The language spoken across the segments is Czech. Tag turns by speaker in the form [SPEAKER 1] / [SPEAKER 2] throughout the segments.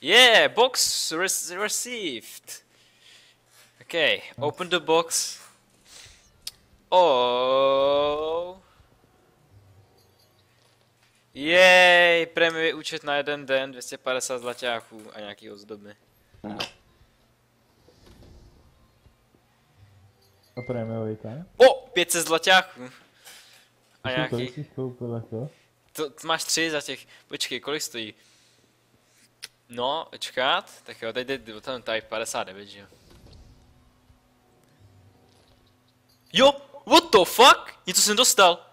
[SPEAKER 1] Yeah, box res received. Okay, open the box. Oh. Jej, prémiový účet na jeden den, 250 zlaťáků a nějaký ozdoby.
[SPEAKER 2] A prémiový ten?
[SPEAKER 1] O, 500 zlaťáků. A nějaký,
[SPEAKER 2] jsi koupil jako?
[SPEAKER 1] to, to máš tři za těch, počkej, kolik stojí? No, čekat, tak jo, teď jde tam tady 59, že jo. Jo, what the fuck? Něco jsem dostal.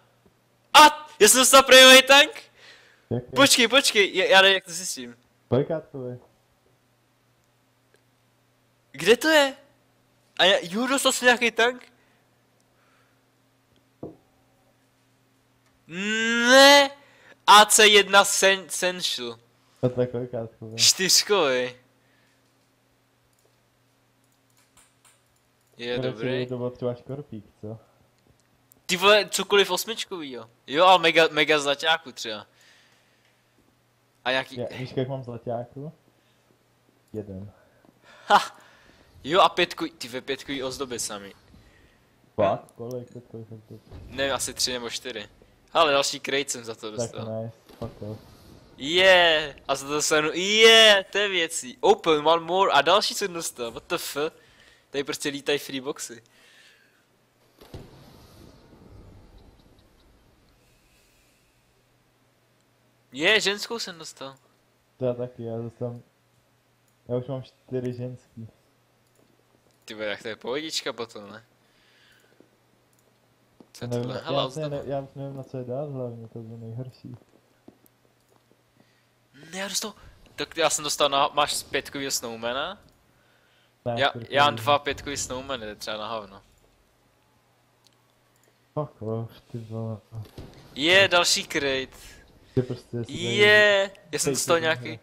[SPEAKER 1] A, já jsem dostal prémiový tank?
[SPEAKER 2] Jaký?
[SPEAKER 1] Počkej, počkej, já, já nevím, jak to zjistím.
[SPEAKER 2] Kolikátkový?
[SPEAKER 1] Kde to je? A já, jo, dostal jsem nějaký tank? Ne, AC1 sen, Essential.
[SPEAKER 2] To je kolikátkový?
[SPEAKER 1] Čtyřkový. Je dobrý.
[SPEAKER 2] To třeba škorpík, co?
[SPEAKER 1] Ty vole, cokoliv osmičkový, jo. Jo, ale mega, mega zlaťáku třeba. A nějaký,
[SPEAKER 2] Já, víš, jak mám zlaťáku? Jeden.
[SPEAKER 1] ha. Jo a pětku, ty ve pětkový ozdoby sami.
[SPEAKER 2] Fakt? Kolik? To kolik to?
[SPEAKER 1] Nevím, asi tři nebo čtyři. Ale další krejt jsem za to
[SPEAKER 2] Tak
[SPEAKER 1] dostal.
[SPEAKER 2] nice, fuck off.
[SPEAKER 1] Yeah, a za to dostanu, yeah, to je věcí. Open one more a další jsem dostal, what the f. Tady prostě lítají free boxy. Je, yeah, ženskou jsem dostal.
[SPEAKER 2] To já taky, já dostám... Já už mám čtyři ženský.
[SPEAKER 1] Ty vole, jak to je pohodička potom, ne? Co je
[SPEAKER 2] Nevím,
[SPEAKER 1] tohle?
[SPEAKER 2] já,
[SPEAKER 1] Hele,
[SPEAKER 2] já, ne, já nevím na co je dát hlavně, to bylo nejhorší.
[SPEAKER 1] Ne, já dostal, tak já jsem dostal na, máš pětkovýho snowmana?
[SPEAKER 2] Ne,
[SPEAKER 1] Já, já mám dva pětkový snowmany, to je třeba na hovno.
[SPEAKER 2] Fuck off, ty vole.
[SPEAKER 1] Je, další crate.
[SPEAKER 2] Ty prostě
[SPEAKER 1] Je, já jsem dostal
[SPEAKER 2] to
[SPEAKER 1] nějaký.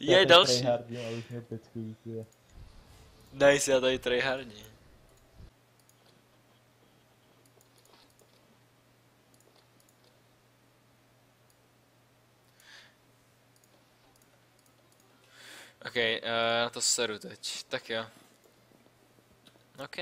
[SPEAKER 1] Je další.
[SPEAKER 2] tryhardím, pětkový, je.
[SPEAKER 1] Nice, já tady tryhardně. Ok, uh, na to seru teď. Tak jo. Ok.